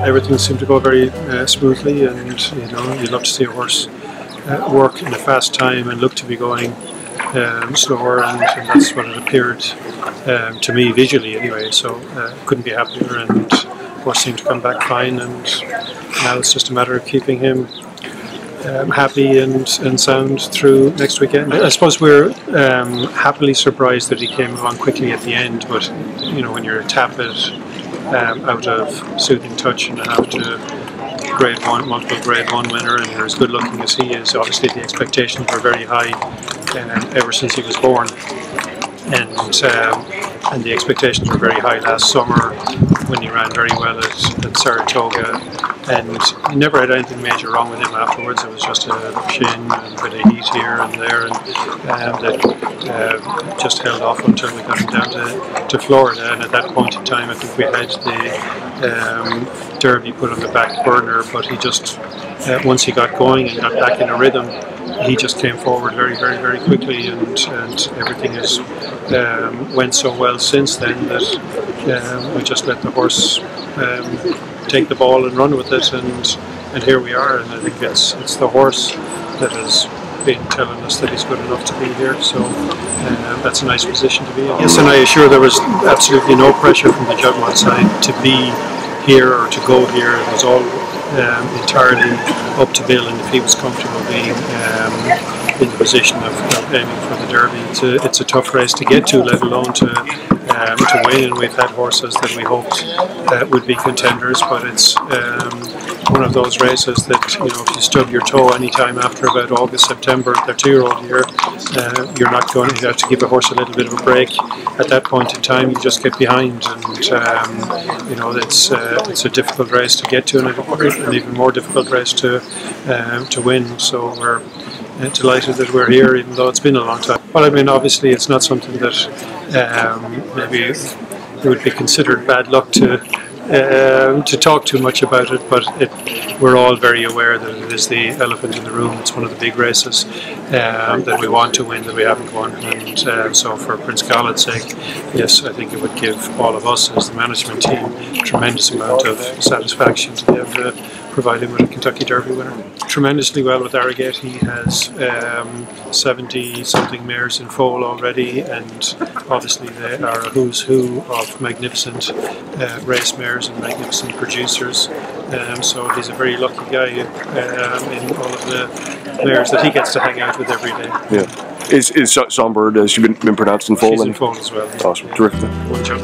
everything seemed to go very uh, smoothly, and you know you love to see a horse uh, work in a fast time and look to be going um, slower, and, and, that's what it appeared um, to me visually anyway. So uh, couldn't be happier, and horse seemed to come back fine, and now it's just a matter of keeping him um, happy and, and sound through next weekend. I suppose we're um, happily surprised that he came along quickly at the end, but you know when you're Tapit um, out of soothing touch and have to grade one, multiple grade one winner, and as good looking as he is. Obviously, the expectations were very high um, ever since he was born, and um, and the expectations were very high last summer when he ran very well at, at Saratoga and he never had anything major wrong with him afterwards. It was just a shin and a bit of heat here and there, and um, that uh, just held off until we got him down to, to Florida. And at that point in time, I think we had the um, Derby put on the back burner, but he just uh, once he got going and got back in a rhythm, he just came forward very, very, very quickly, and, and everything has um, went so well since then that um, we just let the horse um, take the ball and run with it, and and here we are. And I think it's it's the horse that has been telling us that he's good enough to be here. So um, that's a nice position to be in. Yes, and I assure there was absolutely no pressure from the Juddmonte side to be here or to go here. It was all um, entirely up to Bill, and if he was comfortable being um, in the position of, of, aiming for the Derby, it's a, it's a tough race to get to, let alone to um, to win. And we've had horses that we hoped uh, would be contenders, but it's um, one of those races that you know if you stub your toe any time after about August, September, their two-year-old year, uh, you're not going. You have to give a horse a little bit of a break. At that point in time, you just get behind, and um, you know it's uh, it's a difficult race to get to, and an even more difficult race to um, to win. So we're uh, delighted that we're here, even though it's been a long time. But I mean, obviously, it's not something that um, maybe it would be considered bad luck to um, to talk too much about it, but it, we're all very aware that it is the elephant in the room. It's one of the big races um, that we want to win that we haven't won, and uh, so for Prince Khaled's sake, yes, I think it would give all of us as the management team a tremendous amount of satisfaction to able to provide him with a Kentucky Derby winner. Tremendously well with Arrogate. He has um, 70 something mares in foal already, and obviously they are a who's who of magnificent uh, race mares and magnificent producers. Um, so he's a very lucky guy um, in all of the mares that he gets to hang out with every day. Yeah. Is, is Songbird, has she been, been pronounced in foal? She's in foal as well. Awesome. Terrific. One job.